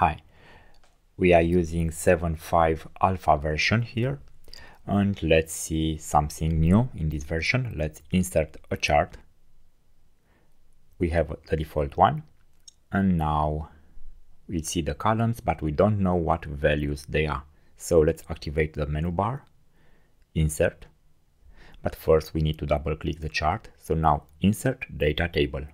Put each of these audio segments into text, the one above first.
Hi, we are using 7.5 alpha version here and let's see something new in this version. Let's insert a chart. We have the default one and now we see the columns but we don't know what values they are. So let's activate the menu bar, insert, but first we need to double click the chart. So now insert data table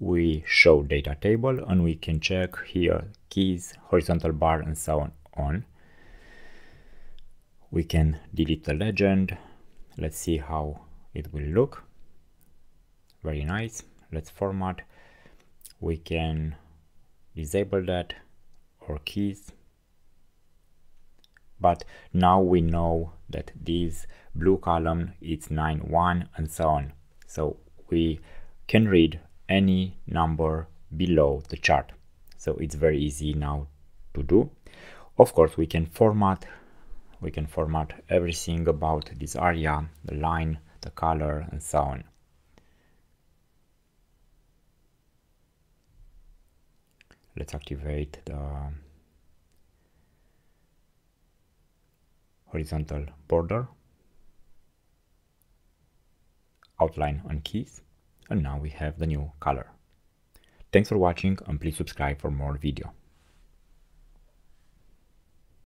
we show data table and we can check here keys, horizontal bar and so on. We can delete the legend. Let's see how it will look. Very nice. Let's format. We can disable that or keys. But now we know that this blue column is 9, 1 and so on. So we can read any number below the chart. So it's very easy now to do. Of course, we can format, we can format everything about this area, the line, the color, and so on. Let's activate the horizontal border, outline on keys and now we have the new color. Thanks for watching and please subscribe for more video.